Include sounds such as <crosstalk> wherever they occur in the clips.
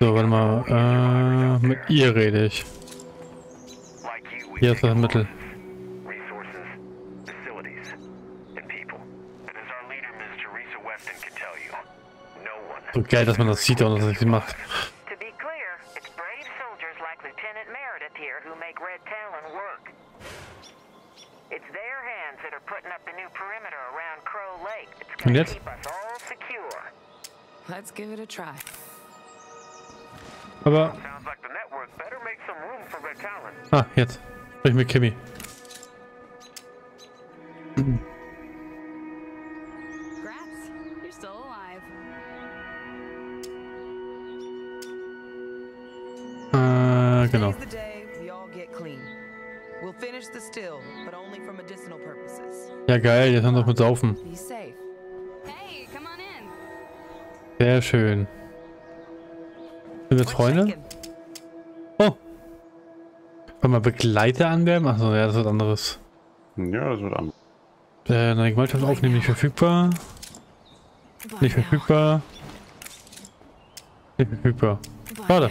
So, warte mal. Äh, mit ihr rede ich. Hier ist das Mittel. So geil, dass man das sieht und dass es macht. To be clear, it's brave soldiers like Lieutenant Meredith here who make Red Talon work. It's their hands that are putting up the new perimeter around Crow Lake. It's Und jetzt? keep us all secure. Let's give it a try. Talon. ah, jetzt. Sprich mit Kimmy. Äh, genau. Medicinal purposes. Ja, geil, jetzt haben wir noch mit Saufen. Sehr schön. Sind wir Freunde? Oh. Wollen wir Begleiter anwerben? Achso, ja, das ist was anderes. Ja, das wird an. Äh, neue Gemeinschaft aufnehmen, nicht verfügbar. Nicht verfügbar. Nicht verfügbar. Schade.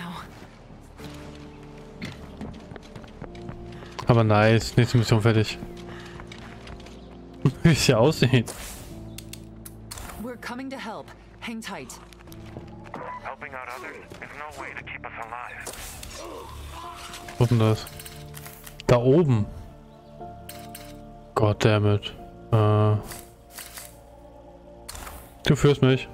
Aber nice, nächste Mission fertig. <laughs> Wie es hier aussieht. We're coming to help. Hang tight. Helping out others is no way to keep us alive. Wo ist denn das? Da oben. Goddammit. Äh. Du führst mich.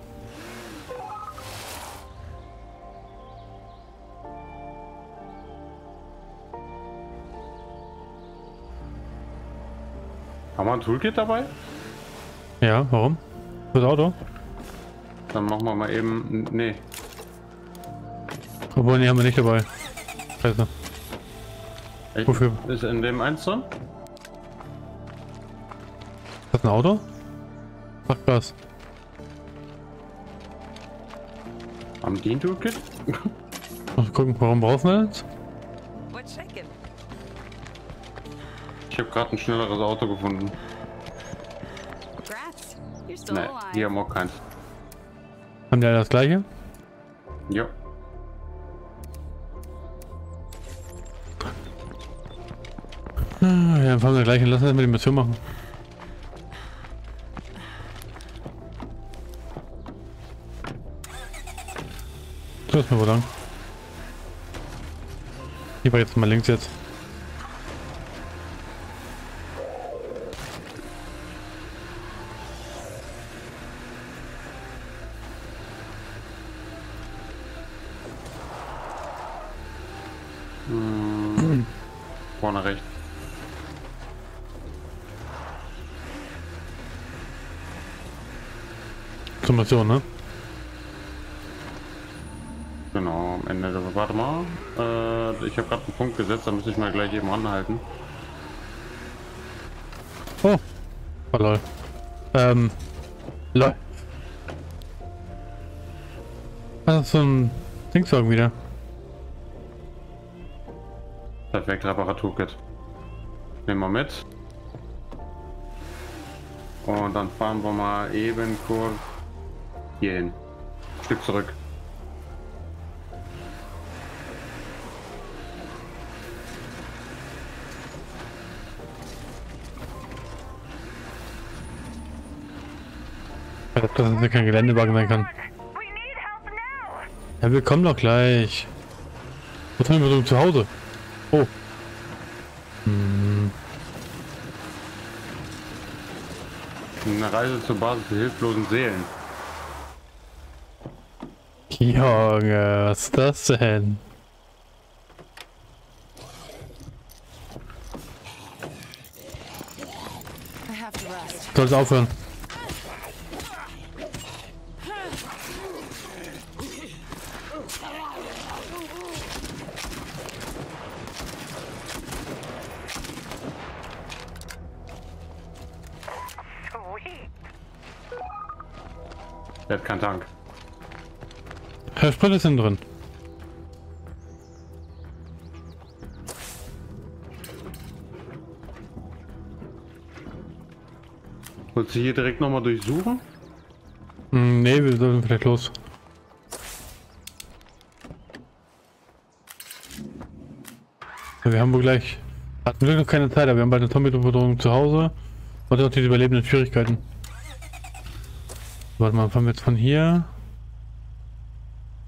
Haben wir ein Toolkit dabei? Ja, warum? Das Auto? Dann machen wir mal eben. Nee. Obwohl, die haben wir nicht dabei. Scheiße. Echt? Wofür? Ist in dem eins drin? Ist das ein Auto? Ach krass. Haben die ein Toolkit? Mal gucken, warum brauchen wir das? Ich habe gerade ein schnelleres Auto gefunden. Alive. die haben auch keins. Haben die alle das gleiche? Jo. Ja, dann fangen wir gleich an. Lass uns mal die Mission machen. So ist mir wohl lang. Hier war jetzt mal links jetzt. Vorne rechts. Mission, ne? Genau, am Ende. der- Warte mal. Äh, ich habe gerade einen Punkt gesetzt, da müsste ich mal gleich eben anhalten. Oh. Oh lol. Ähm. Lol. Das ist so ein Dingswagen wieder. Perfekt, Reparaturkit. Nehmen wir mit. Und dann fahren wir mal eben kurz hier hin. Ein Stück zurück. Ich glaube, dass es kein Geländewagen sein kann. Ja, wir kommen doch gleich. Wo sind wir so zu Hause? Oh. Hm. Eine Reise zur Basis der hilflosen Seelen. Junge, was ist das denn? I have to rest. Soll's aufhören. Sweet. Der hat keinen Tank. Sprit ist innen drin. Wolltest du hier direkt nochmal durchsuchen? Mm, ne, wir sollten vielleicht los. Wir haben wohl gleich... Hatten wir noch keine Zeit, aber wir haben bald eine Zombie-Bedrohung zu Hause. Und auch die überlebenden Schwierigkeiten. Warte mal, fangen wir jetzt von hier.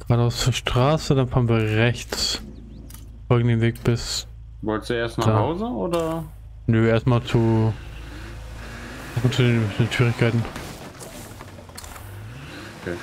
Geradeaus zur Straße, dann fahren wir rechts. Folgen den Weg bis. Wolltest du erst nach Da. Hause oder? Nö, erstmal zu. erstmal zu den, den Schwierigkeiten. Okay.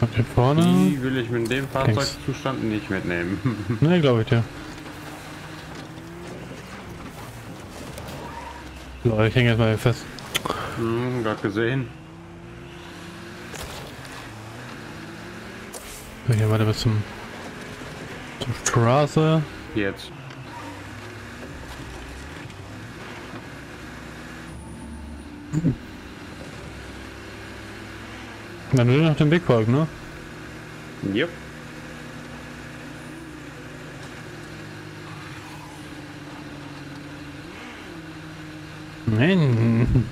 Und hier vorne. Die will ich mit dem Thanks. Fahrzeugzustand nicht mitnehmen. <laughs> Ne, glaube ich, ja. So, ich hänge jetzt mal fest. hm, gerade gesehen. So, hier weiter bis zum. zur Straße. Jetzt. Dann nur noch den Weg folgen, ne? Yep. Nein.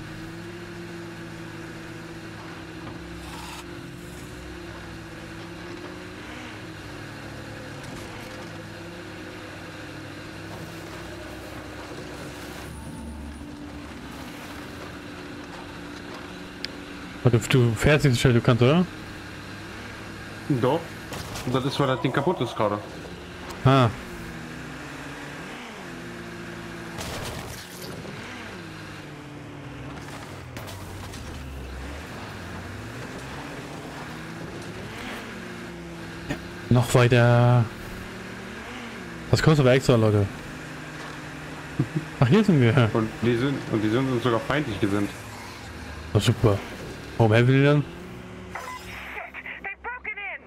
Du, du fährst nicht so schnell, du kannst, oder? Doch. Das ist, weil das Ding kaputt ist gerade. Ah. Noch weiter. Das kostet aber extra, Leute. Ach, hier sind wir. Und die sind und die sind uns sogar feindlich gesinnt. Oh, super. Warum helfen die dann? They've broken in!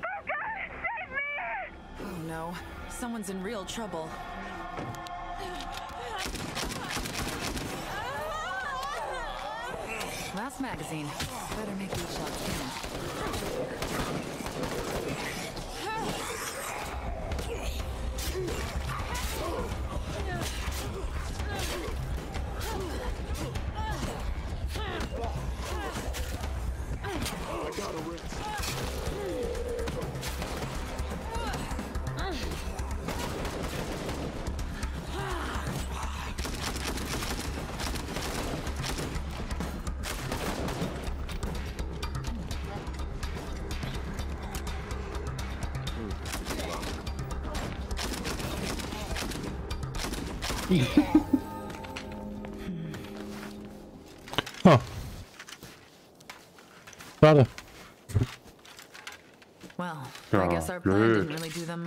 Oh God, save me! Oh no. Someone's in real trouble. Last magazine.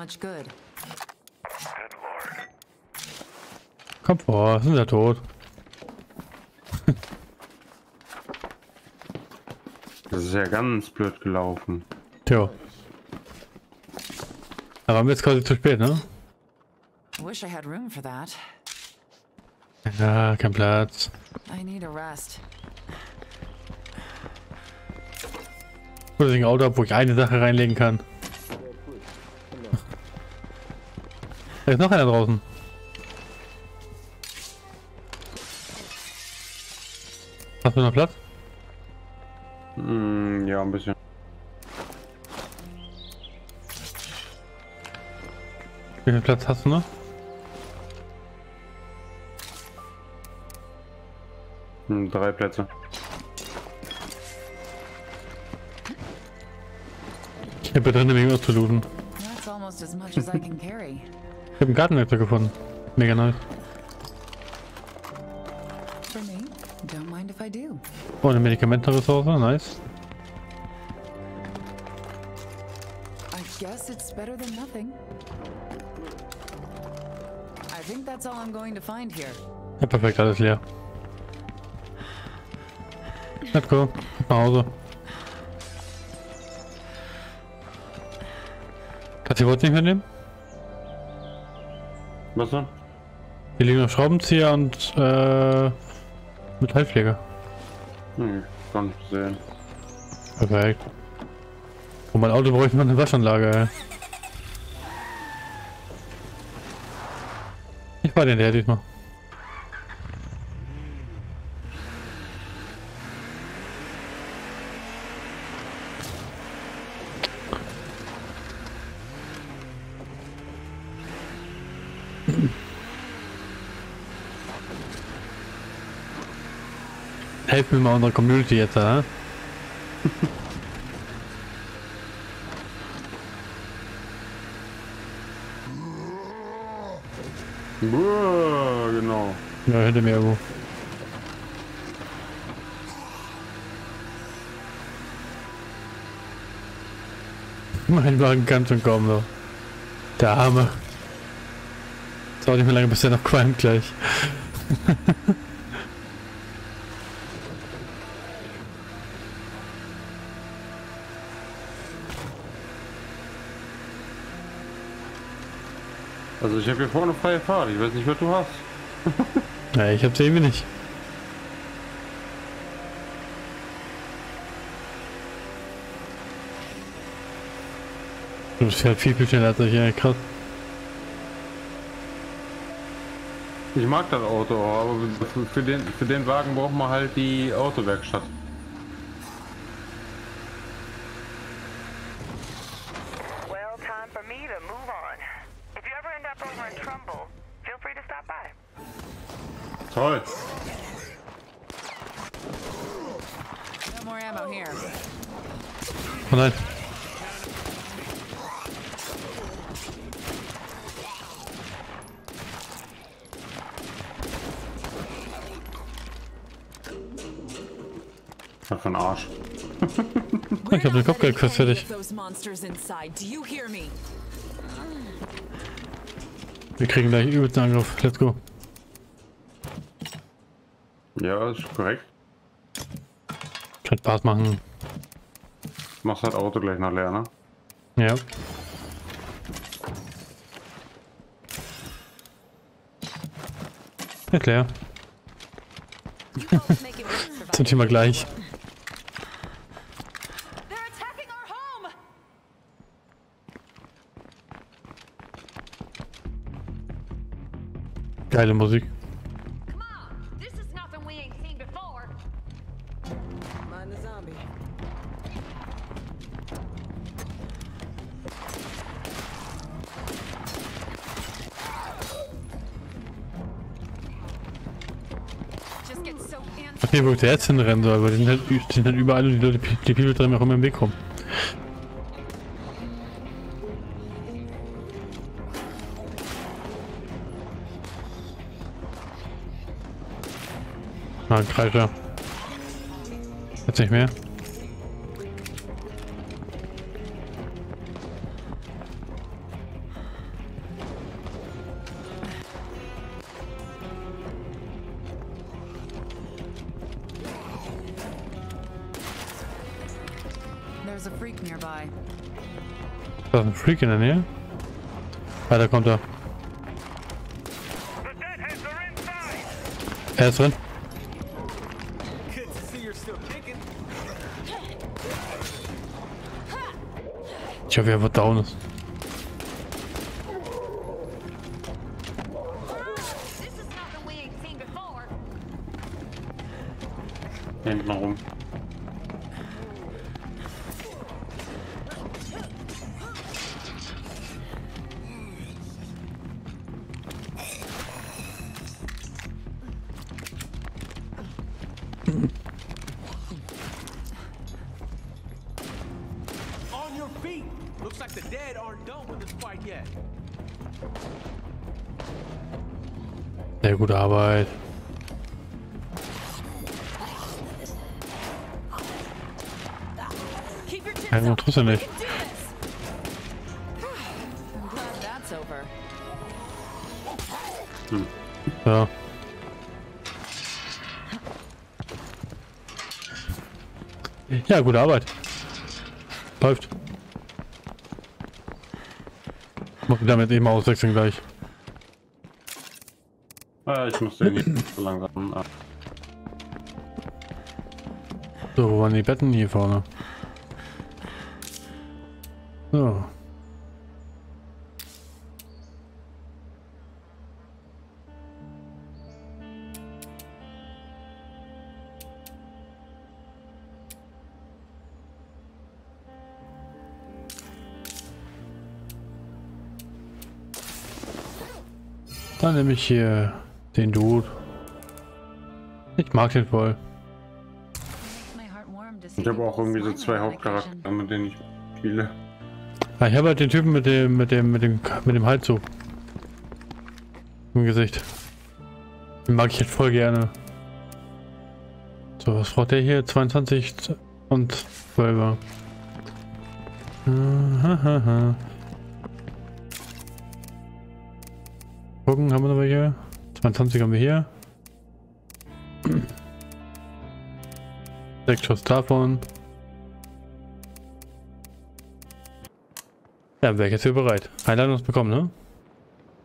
Much good. Komm vor, sind ja tot. Das ist ja ganz blöd gelaufen. Tja. Da waren wir jetzt quasi zu spät, ne? Wish I had room for that. Ja, kein Platz. I need a rest. Oder ein Auto, wo ich eine Sache reinlegen kann. Da ist noch einer draußen. Hast du noch Platz? Hm, ja, ein bisschen. Wie viel Platz hast du noch? Hm, drei Plätze. Ich habe drin irgendwas zu looten. That's almost as much as I can carry. Ich habe einen Gartenwerkzeug gefunden. Mega nice. For me, don't mind if I do. Oh, eine Medikamentenressource, nice. I guess it's better than nothing. I think that's all I'm going to find here. Ja, perfekt, alles leer. Let's go. Nach Hause. Kannst du die Wurzel nicht mitnehmen? Was denn? Hier liegen noch Schraubenzieher und äh, Metallpfleger. Hm, kann nicht sehen. Perfekt. Und mein Auto bräuchte noch eine Waschanlage, ey. Ich war den der diesmal. Helfen wir mal unserer Community jetzt, hä? Genau. Ja, hinter mir irgendwo. Mein Wagen kann schon kommen, so. Der Arme. Dauert nicht mehr lange, bis er noch qualmt gleich. Habe hier vorne freie Fahrt. Ich weiß nicht, was du hast. <laughs> Ja, ich hab's irgendwie nicht. Du bist halt viel, viel schneller als ich, ja, krass. Ich mag das Auto, aber für- für den, für den Wagen braucht man halt die Autowerkstatt. Well, time for me to move on. If you ever end up over in Trumbull, feel free to stop by. Toll. No more ammo here. Oh nein. Was für ein Arsch. <laughs> Ich hab den. Do you hear me? Wir kriegen gleich übelsten Angriff. Let's go. Ja, ist korrekt. Kann Spaß machen. Machst halt Auto gleich noch leer, ne? Ja. Work, survive. <laughs> Zum Thema gleich. Geile Musik. Okay, wo der jetzt hinrennen soll, weil die sind halt, die sind halt überall und die Leute, die People drin auch immer im Weg rum. Ah, Kreischer. Jetzt nicht mehr. Freak in der Nähe. Ah, da kommt er. Er ist drin. Ich hoffe, er wird down ist. Looks like the dead aren't done with this fight yet. Sehr gute Arbeit. Up. Interesse nicht. Over. Ja. Ja, gute Arbeit. Läuft. Muss ich damit eben auswechseln gleich. Ah, ich muss den hier so langsam. Ah. So, wo waren die Betten hier vorne? So. Dann nehme ich hier den Dude. Ich mag den voll. Ich habe auch irgendwie so zwei Hauptcharaktere, mit denen ich spiele. Ah, ich habe halt den Typen mit dem, mit dem, mit dem, mit dem Hals so. Im Gesicht. Den mag ich halt voll gerne. So, was braucht der hier? 22 und 12er. Gucken, haben wir noch welche? 22 haben wir hier. Sechs Schuss davon. Ja, wäre ich jetzt hier bereit. Einladung ist bekommen, ne?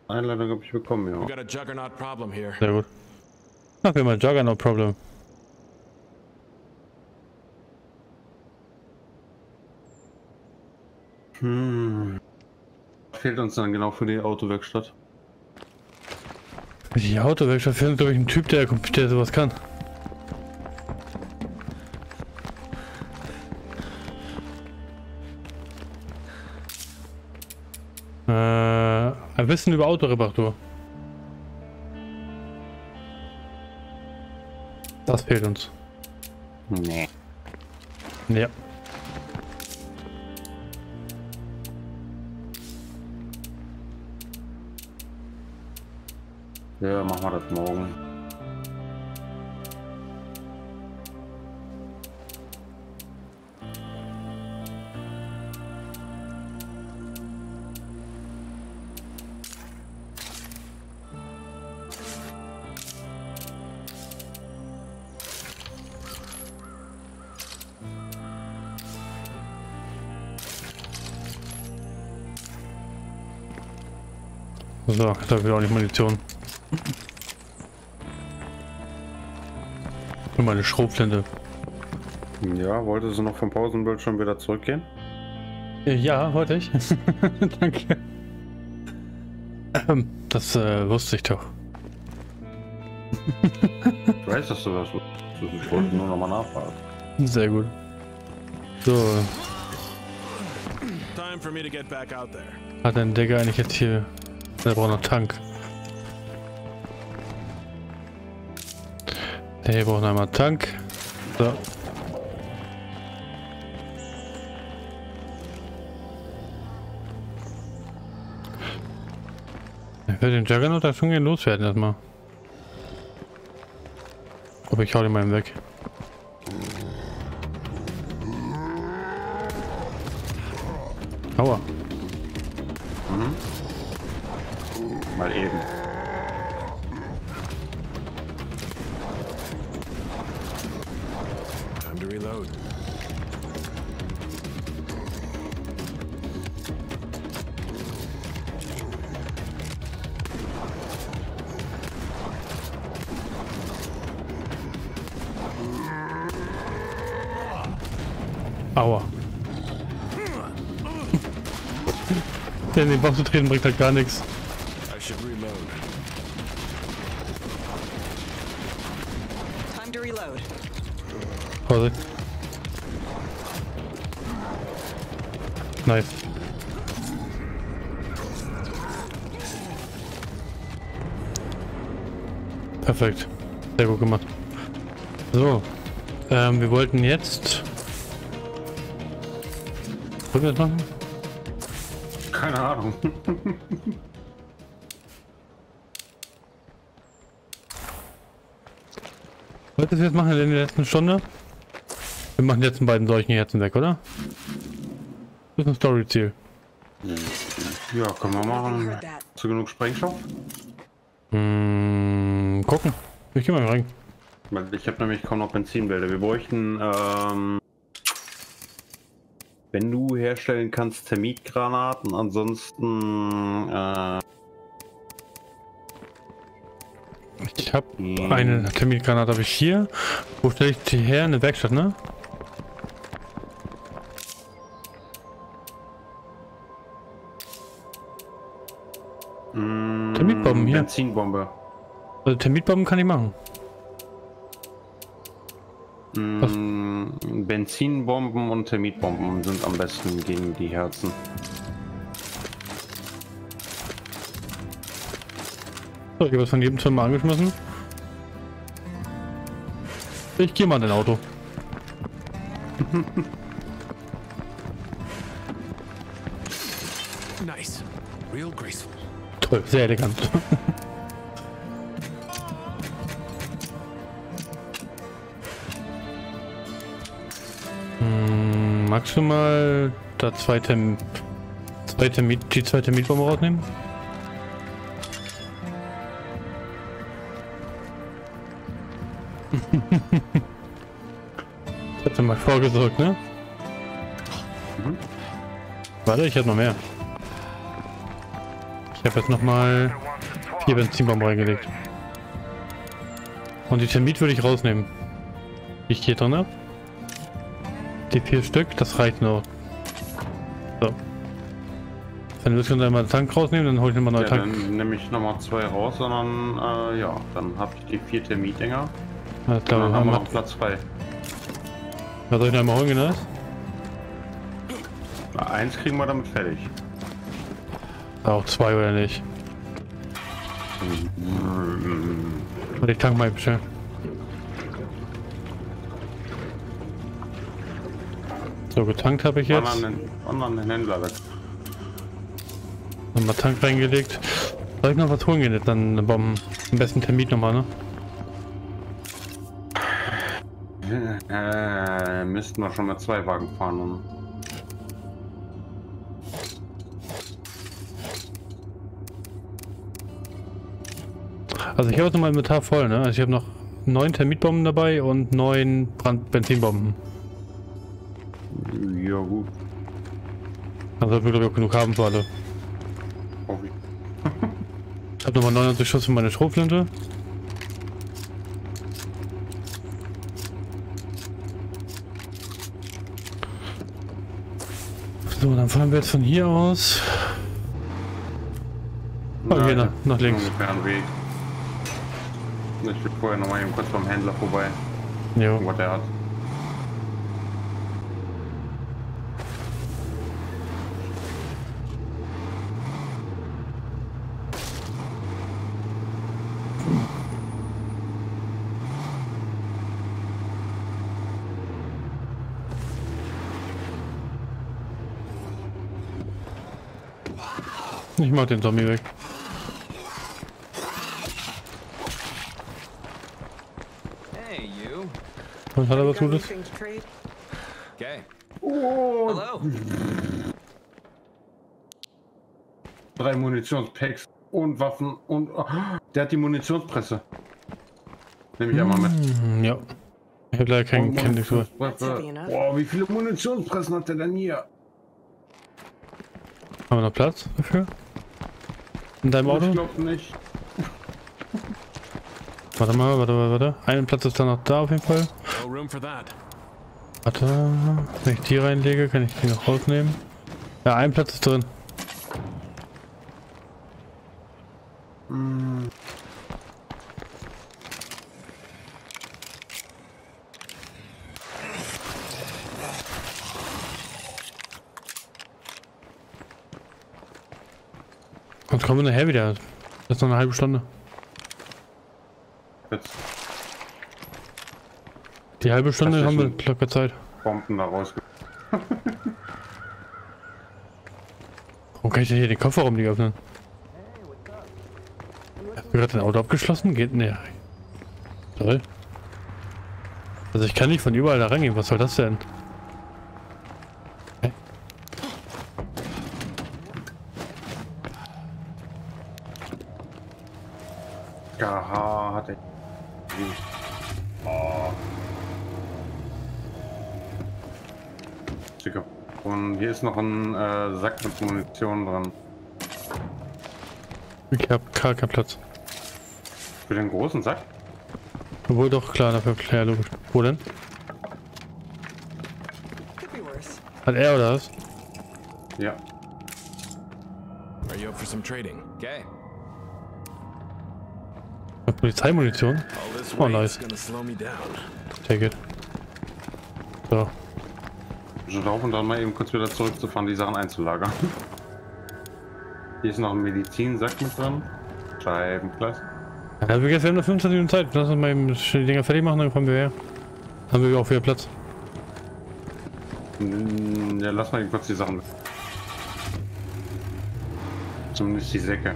Einladung habe ich bekommen, ja. got a juggernaut problem here. Sehr gut. Ach, wir mal Jugger, no problem. Hm. Was fehlt uns dann genau für die Autowerkstatt? Die Autowerkstatt findet, glaube ich, einen Typ, der, der sowas kann. Äh, ein Wissen über Autoreparatur. Das fehlt uns. Nee. Ja. Ja, machen wir das morgen. So, da will auch nicht Munition. Und meine Schrotflinte. Ja, wolltest du noch vom Pausenbild schon wieder zurückgehen? Äh, Ja, wollte ich. <laughs> Danke. Ähm, das äh, wusste ich doch. Ich weiß, dass du das wusstest. Ich wollte nur nochmal nachfragen. Sehr gut. So, Time for me to get back out there. hat ein Digger eigentlich jetzt hier... Der braucht noch Tank. Der hier braucht noch einmal Tank. So. Ich will den Juggernaut da schon gehen loswerden erstmal. Aber ich hau den mal weg. Aua. Der in den Bauch zu treten bringt halt gar nichts. I should reload. Time to reload. Vorsicht. Nice. Perfekt. Sehr gut gemacht. So. Ähm, wir wollten jetzt... Das machen? Keine Ahnung. Wollten wir das machen in der letzten Stunde? Wir machen jetzt die beiden solchen Herzen weg, oder? Das ist ein Story-Ziel. Ja, können wir machen. Hast du genug Sprengstoff? Hm, gucken. Ich geh mal rein. Weil Ich habe nämlich kaum noch Benzinbilder. Wir bräuchten, ähm, wenn du herstellen kannst, Termitgranaten. Ansonsten, äh, habe eine Termitgranate habe ich hier. Wo stelle ich die her? Eine Werkstatt, ne? Termitbomben hier. Benzinbombe. Also Termitbomben kann ich machen. Mm, Benzinbomben und Termitbomben sind am besten gegen die Herzen. So, ich habe es von jedem Zimmer angeschmissen. Ich gehe mal in dein Auto. Nice. Real graceful. Toll, sehr elegant. <laughs> mal da zweite, zweite Miet, die zweite Mietbombe rausnehmen? Das hat er mal vorgesorgt, ne? Warte, ich habe noch mehr. Ich habe jetzt noch mal vier Benzinbomben reingelegt. Und die Termit würde ich rausnehmen. Die ich hier drin habe. Die vier Stück, das reicht noch. So. Wenn wir jetzt einmal den Tank rausnehmen, dann hole ich nochmal neue Ja, Tank. dann nehme ich nochmal zwei raus, sondern äh, ja, dann habe ich die vier Termitdinger. Dann haben wir wir noch Platz frei. Was soll ich noch einmal holen, genau? Na, Eins kriegen wir damit fertig. Auch zwei oder nicht? Und ich tank mal bitte. So, getankt habe ich jetzt. Wandern den, Händler weg. Nochmal Tank reingelegt. Soll ich noch was holen gehen? Dann eine Bomben. Am besten Termit nochmal, ne? Äh, müssten wir schon mit zwei Wagen fahren. Und Also ich habe jetzt noch mein Inventar voll, ne? Also ich habe noch neun Termitbomben dabei und neun Brand Benzinbomben. Also sollten wir glaube ich auch genug haben für alle. Hoffe ich. Ich habe nochmal 99 Schuss für meine Schrotflinte. So, dann fahren wir jetzt von hier aus. Oh, hier nach, nach links. Ungefähr einen Weg. Ich will vorher noch mal eben kurz beim Händler vorbei, Jo. was er hat. Ich mach den Zombie weg. Hey, you. Und hat er was Gutes? Okay. Hello. Drei Munitionspacks und Waffen und... Oh, der hat die Munitionspresse. Nehme ich einmal mit. Hm, ja. Ich habe leider kein Und kein Ding für. Munitionspresse. Boah, wie viele Munitionspressen hat der denn hier? Haben wir noch Platz dafür? In deinem Ich Auto? glaube nicht. <laughs> Warte mal, warte, warte, warte. Ein Platz ist dann noch da auf jeden Fall. No room for that. Warte, wenn ich die reinlege, kann ich die noch rausnehmen. Ja, ein Platz ist drin. Kommen wir nachher wieder. Das ist noch eine halbe Stunde. Jetzt Die halbe Stunde haben wir locker Zeit. Bomben da raus. <laughs> Warum kann ich denn hier den Kofferraum nicht öffnen? Hast du gerade dein Auto abgeschlossen? Geht ne. Toll. Also ich kann nicht von überall da reingehen. Was soll das denn? Noch ein äh, Sack mit Munition dran. Ich hab gar keinen Platz. Für den großen Sack? Obwohl doch klar, dafür klar, logisch. Wo denn? Hat er oder was? Ja. Are you up for some trading? Okay. Polizeimunition? Oh, nice. Take it. So. So laufen dann mal eben kurz wieder zurückzufahren, die Sachen einzulagern. Hier ist noch ein Medizinsack mit drin. Scheibenkleid. Ja, wir haben nur 25 Minuten Zeit. Lass uns mal eben schnell die Dinger fertig machen, dann kommen wir her. Haben wir auch wieder Platz. Mm, Ja, lass mal eben kurz die Sachen. Zumindest die Säcke. <laughs>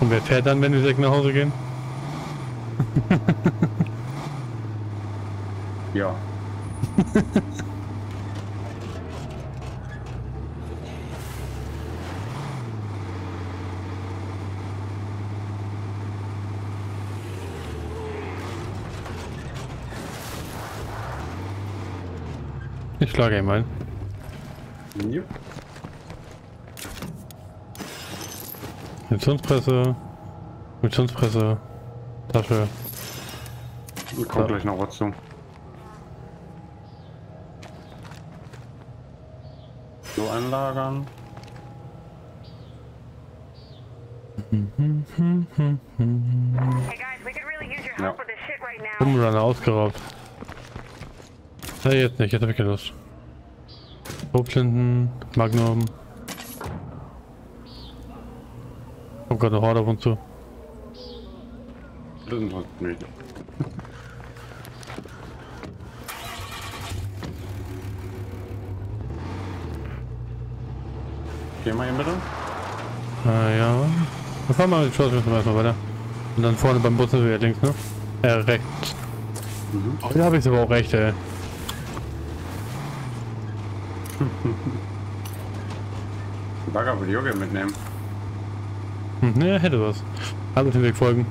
Und wer fährt dann, wenn die Säcke nach Hause gehen? <laughs> Ja. Ich schlage ihn ein. Jo. Munitionspresse. Munitionspresse. Tasche. Kommt Ja. gleich noch was zu. So einlagern. Hey guys, we could really use your help Ja. with this shit right now. Umrunner ausgeraubt. Ja, jetzt nicht, jetzt habe ich keine Lust. Schrotflinten, Magnum. Kommt gerade eine Horde auf uns zu. Das ist halt Geh mal eben bitte. Ah ja. Dann fahren wir mit Schloss erstmal weiter. Und dann vorne beim Bus sind wir links, ne? Äh, rechts. Mhm. Oh, da habe ich aber auch recht, ey. <laughs> Bagger würde gerne mitnehmen. Hm, ne, hätte was. Also den Weg folgen.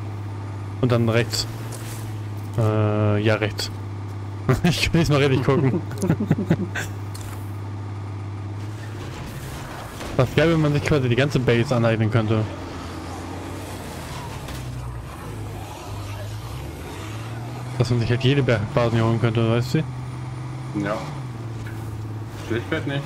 Und dann rechts. Äh, ja, rechts. <laughs> ich kann nicht mal richtig gucken. <laughs> Was wäre, wenn man sich quasi die ganze Base aneignen könnte? Dass man sich halt jede Bergbasen hier holen könnte, weißt du? Ja. Schlichtweg nicht.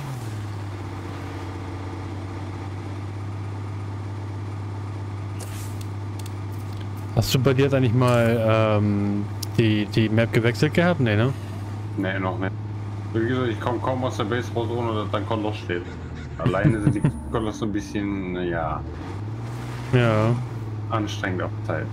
Hast du bei dir jetzt eigentlich mal ähm, die, die Map gewechselt gehabt? Nee, ne? Nee, noch nicht. Wie gesagt, ich komme kaum aus der Base raus, ohne dass dann Kondos steht. Alleine sind die Kondos so ein bisschen, ja, Ja. anstrengend auf Zeit.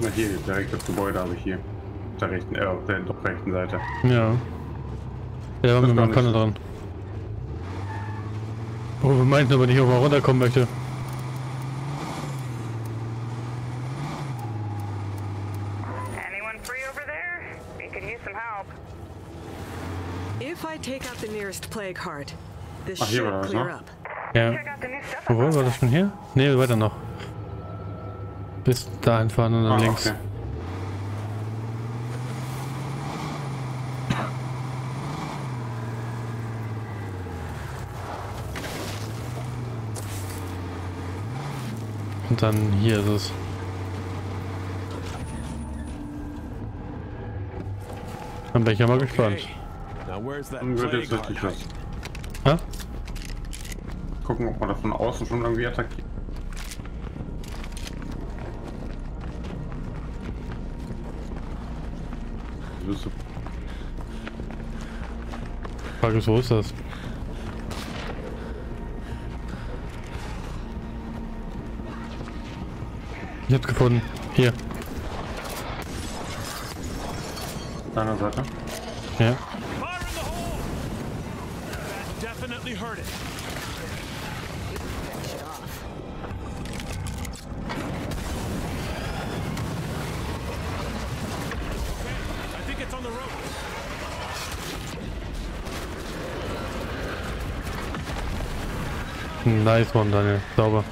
Na hier, direkt das Gebäude habe ich hier. Auf der rechten, äh, auf der rechten Seite. Ja. Ja, gar mal Kanne dran. Oh, wir meinten aber nicht, ob man runterkommen möchte. Ach, hier war should das, clear ne? up. Ja. Obwohl, war das schon hier? Ne, weiter noch. Bis dahin fahren und dann Ah, links. okay. Und dann hier ist es. Dann bin ich ja mal gespannt. Dann wird jetzt plague richtig heart was. Ha? Gucken, ob man das von außen schon irgendwie attackiert. Frage ist, wo ist das? Ich hab's gefunden. Hier. Deiner Seite. Ja. Fire in the hole! That definitely hurt it. I think it's on the road. Nice one, Daniel. Sauber.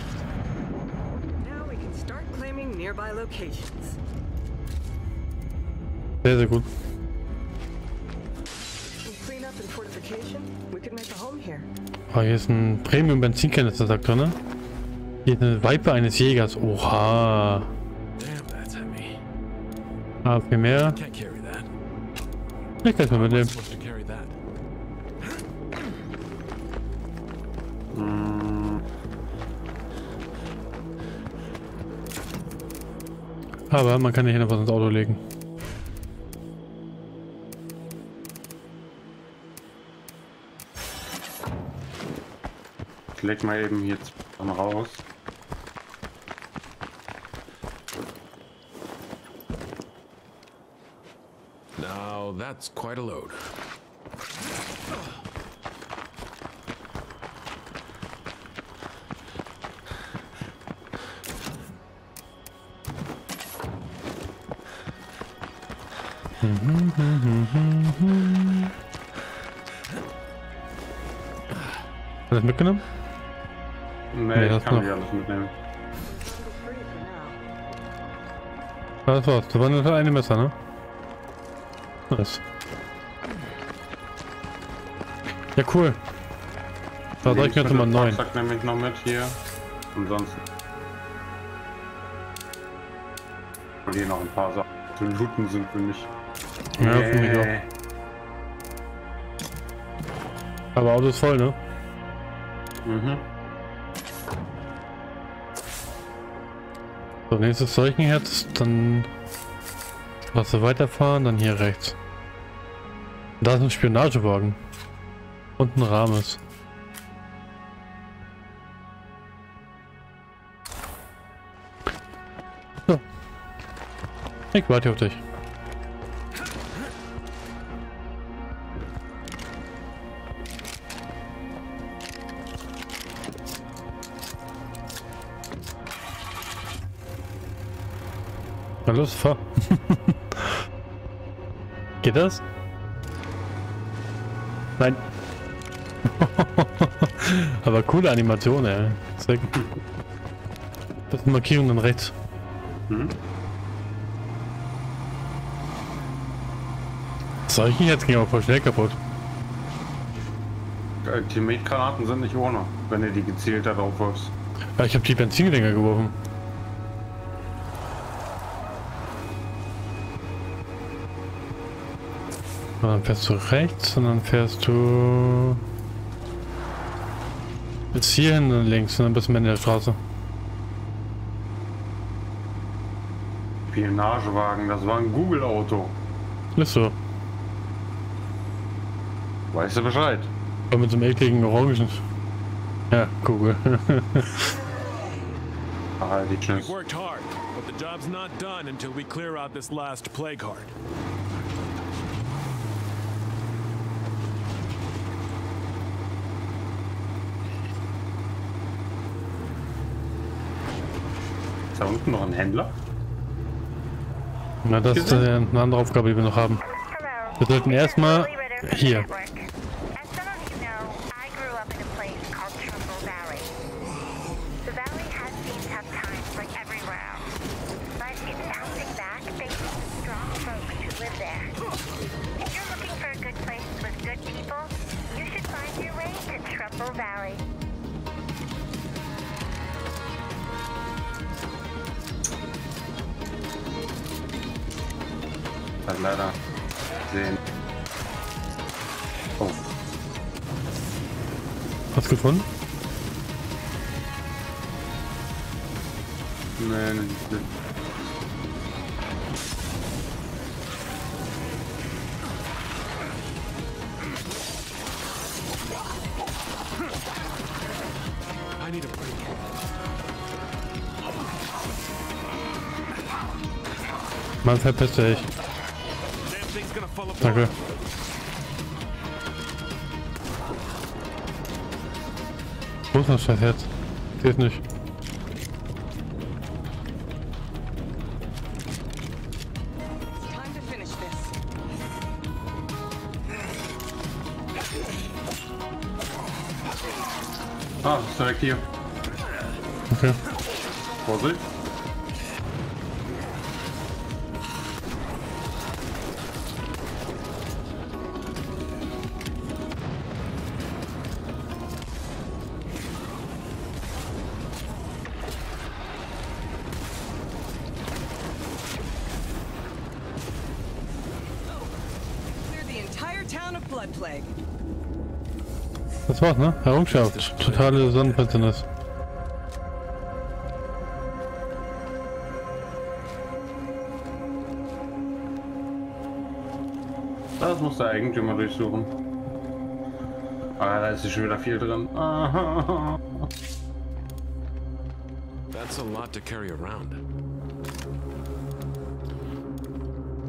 Sagt drin. Hier ist eine Weipe eines Jägers. Oha. Ah, viel mehr. Ich kann mal mitnehmen. Hm, Aber man kann hier noch was ins Auto legen. Ich leg mal eben hier dann raus. Now, that's quite a load. Alles mitgenommen? Nee, Nee, ich das kann noch. die alles mitnehmen. Das war's. Das waren nur eine Messer, ne? Nice. Ja, cool. Da soll ich mir jetzt mal neun. Rucksack nehme ich noch mit hier. Ansonsten. Und hier noch ein paar Sachen zu looten sind für mich. Ja, für mich auch. Äh, Aber Auto ist voll, ne? Mhm. So, nächstes Seuchenherz, dann Straße weiterfahren, dann hier rechts. Da ist ein Spionagewagen. Und ein Rames. So. Ich warte auf dich. Na los, fahr. <laughs> Geht das? Nein. <laughs> Aber coole Animation, ey. Sehr gut. Das ist eine Markierung dann rechts. Mhm. Solchen jetzt ging aber voll schnell kaputt. Ultimate-Granaten sind nicht ohne, wenn du die gezielt darauf wirfst. Ja, ich habe die Benzindinger geworfen. Und dann fährst du rechts und dann fährst du bis hierhin und links und dann bist du am Ende der Straße. Spionagewagen, das war ein Google-Auto. Ist so. Weißt du Bescheid? Aber mit so einem ekligen Orangen. Ja, Google. <laughs> Ah, die Tschüss. Worked hard, but the job's not done until we clear out this last plague heart. Da unten noch ein Händler? Na, das ist äh, eine andere Aufgabe, die wir noch haben. Wir sollten erstmal hier. Mann, verpiss dich. Danke. Wo ist das Scheiß jetzt? Geht nicht. Ah, direkt hier. Okay. Vorsicht. War's, ne? Errungenschaft. Totale Sonnenfinsternis. Das muss der Eigentümer durchsuchen. Ah, da ist schon wieder viel drin. Ah, That's a lot to carry around.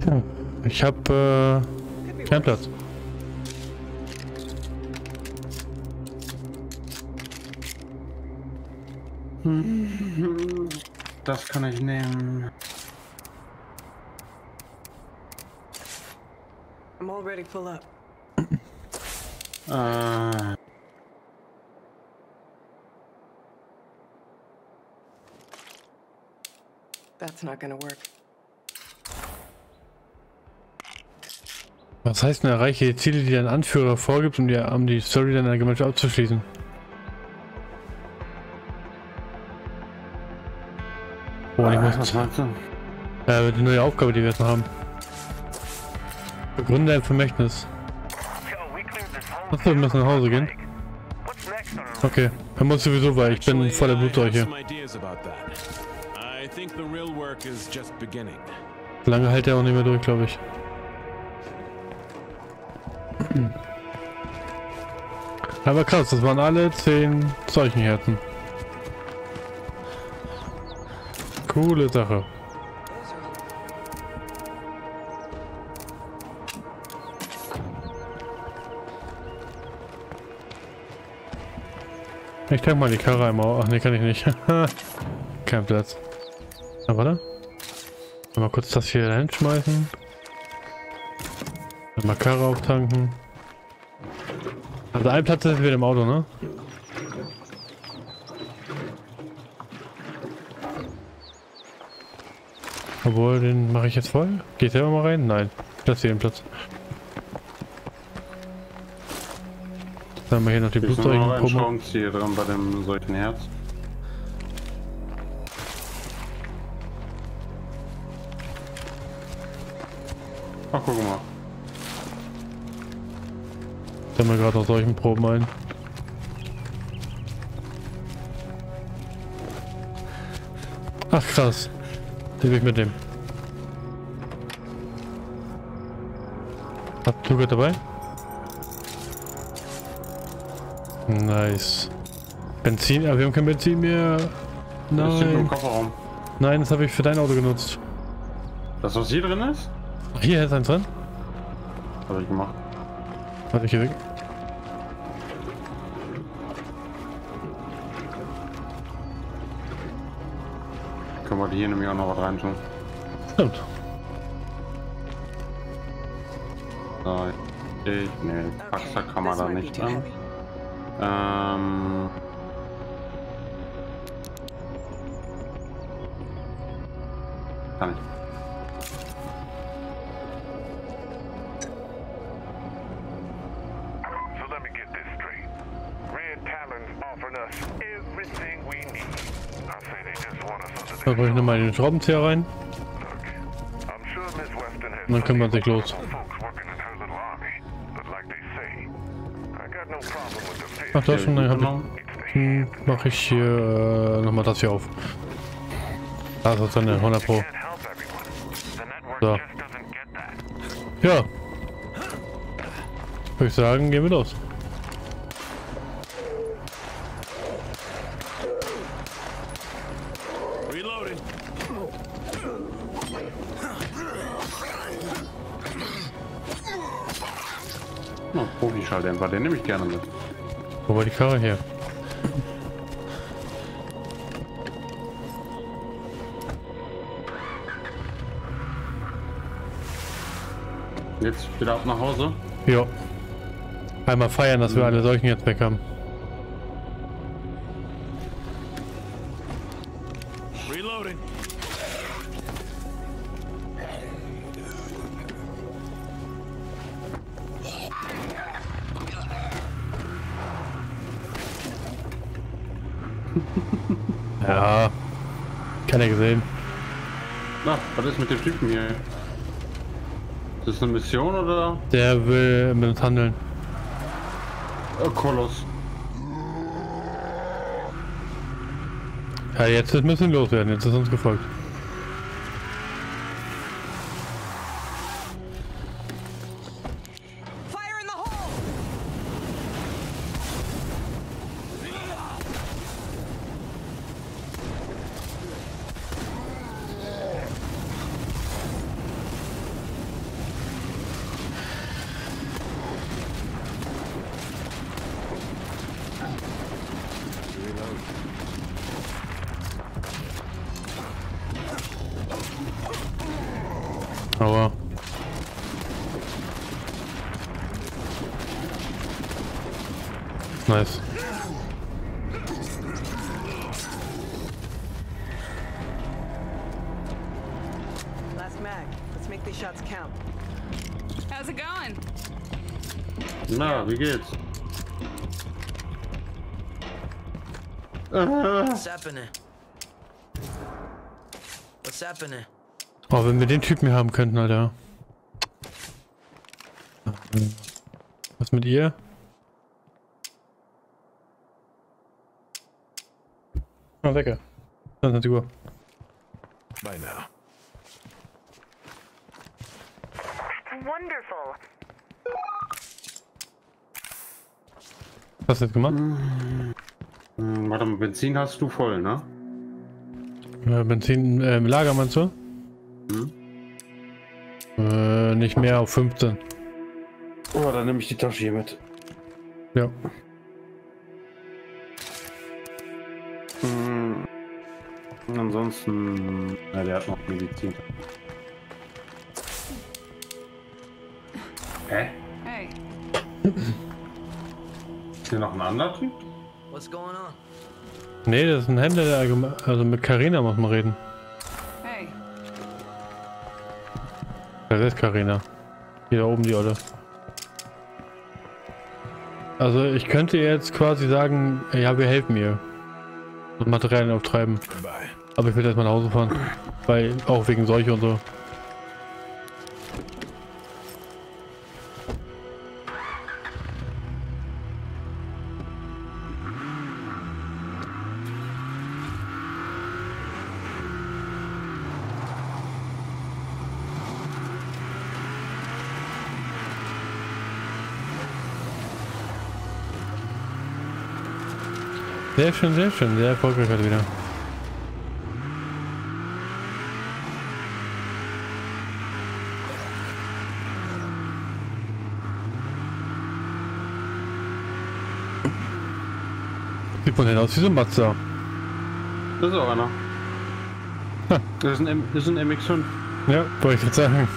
Ja. Ich hab, äh, keinen Platz. Das kann ich nehmen. I'm already full up. Äh, That's not gonna work. Was heißt denn, erreiche die Ziele, die dein Anführer vorgibt, um die, um die Story deiner Gemeinschaft abzuschließen? Muss was meinst du? Äh, die neue Aufgabe, die wir jetzt noch haben. Begründe ein Vermächtnis. Achso, wir müssen nach Hause gehen. Okay, er muss sowieso, weil ich bin voller Blutseuche. Lange hält er auch nicht mehr durch, glaube ich. <clears throat> Aber krass, das waren alle zehn Zeichenherzen. Coole Sache. Ich kann mal die Karre einmal. Ach ne, kann ich nicht. <laughs> Kein Platz. Na, warte. Mal kurz das hier hinschmeißen. Mal Karre auftanken. Also ein Platz ist wieder im Auto, ne? Obwohl, den mache ich jetzt voll. Geht selber mal rein? Nein. Das hier den Platz. Dann haben wir hier noch die Blutzeugenprobe. Schraubenzieher drin bei dem solchen Herz. Ach, guck mal. Haben wir gerade noch solchen Proben ein. Ach krass. Den will ich mitnehmen. Habt du gerade dabei? Nice. Benzin, aber wir haben kein Benzin mehr. Das nur im Nein. Kofferraum. Nein, das habe ich für dein Auto genutzt. Das, was hier drin ist? Hier ist eins drin. Habe ich gemacht. Warte, ich hier weg. Wir hier nämlich auch noch was reintun. Stimmt. So, ich, nee, Paxer kann man da nicht dran. heavy. Ähm. Kann ich. So let me get this straight. Red Talon's offering us everything we need. Da brauche ich nochmal den Schraubenzieher rein. Und dann los. problem with the fish. Ach, da schon, dann ich, hm, mache ich hier äh, nochmal das hier auf. Da ist dann eine 100 Pro. So. Ja. Würde ich sagen, gehen wir los. Profi-Schalldämpfer, den nehme ich gerne mit. Wo war die Karre her? Jetzt wieder ab nach Hause. Ja. Einmal feiern, dass wir alle solchen jetzt weg haben. Keiner gesehen. Na, was ist mit dem Typen hier? Ist das eine Mission oder? Der will mit uns handeln. Äh, Koloss. Ja, jetzt müssen wir loswerden. Jetzt ist uns gefolgt. Typen hier haben könnten, Alter. Was mit ihr? Ah, Wecker. 20 Uhr. By now. Wonderful. Was hast du jetzt gemacht? hm, warte mal, Benzin hast du voll, ne? Äh, Benzin äh, im Lager meinst du? Nicht mehr auf 15. Oh, dann nehme ich die Tasche hier mit. Ja. Hm. Ansonsten, na, der hat noch Medizin. Hä? Hey, Ist hier noch ein anderer Typ? What's going on? Nee, das ist ein Händler, der allgemein, also mit Carina muss man reden. Das ist Carina. Hier da oben die Olle. Also ich könnte jetzt quasi sagen, ja wir helfen ihr. Und Materialien auftreiben. Aber ich will erstmal nach Hause fahren. Weil auch wegen Seuche und so. Schön, sehr schön. Sehr erfolgreich heute wieder. Sieht von hinten aus wie so ein Mazda. Das ist auch einer. Das ist ein, M das ist ein MX5. Ja, wollte ich jetzt sagen.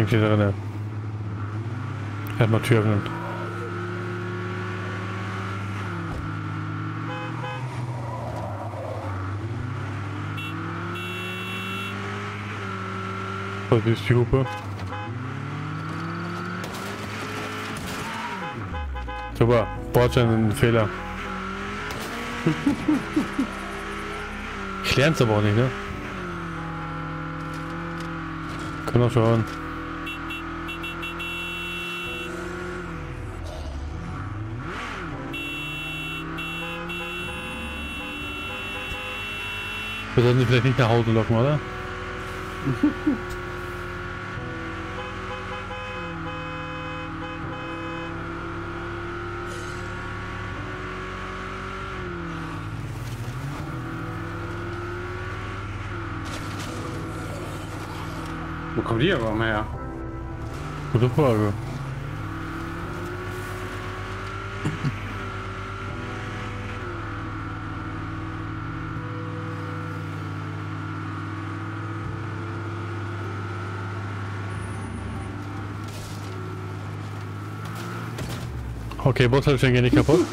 Denkt ihr drin? Erstmal Tür öffnen. Voll süß die Hupe. Super, Bordstein ein Fehler. Ich lern's aber auch nicht, ne? Können auch schauen. Wir sollten sie vielleicht nicht nach Hause locken, oder? Wo kommt die aber her? Gute Frage. Okay, Wurzelchen gehen nicht kaputt.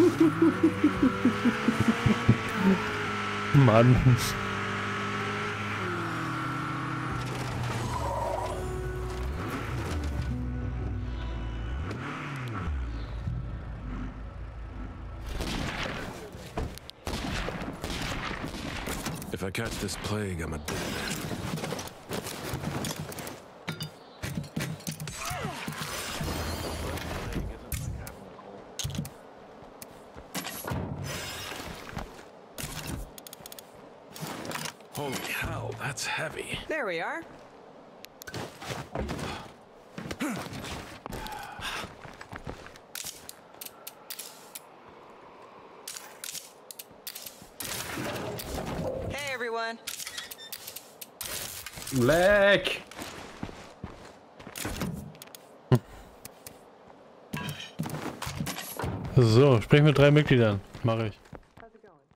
Mann. If I catch this plague, I'm a dead man. There we are. Hey everyone. Leck! So, sprich mit drei Mitgliedern. Mache ich.